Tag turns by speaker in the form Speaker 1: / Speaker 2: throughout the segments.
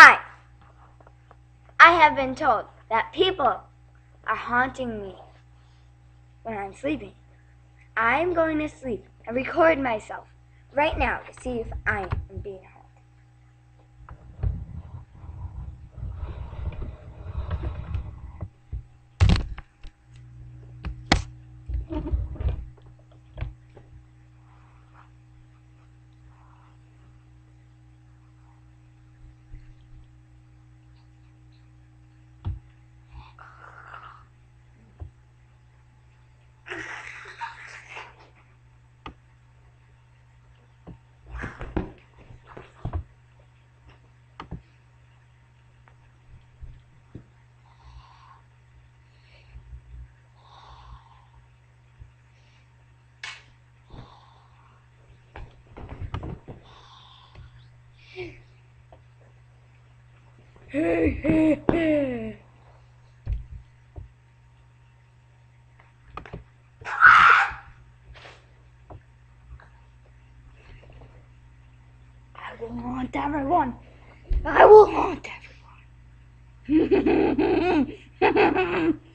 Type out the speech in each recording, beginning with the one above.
Speaker 1: I. I have been told that people are haunting me when I'm sleeping. I am going to sleep and record myself right now to see if I am being haunted. Hey, hey, hey. I will haunt everyone. I will haunt everyone.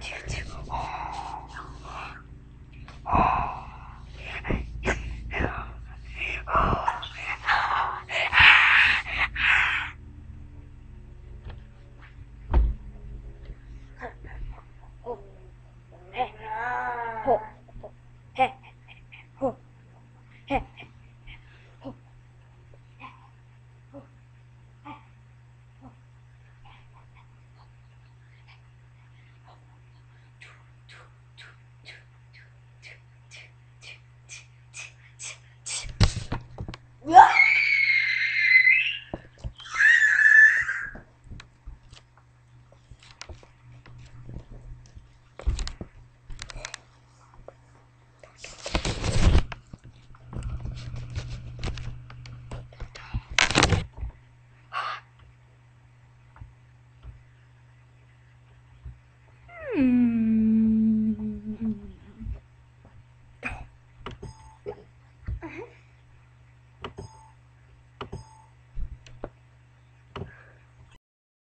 Speaker 1: you too. Hmm.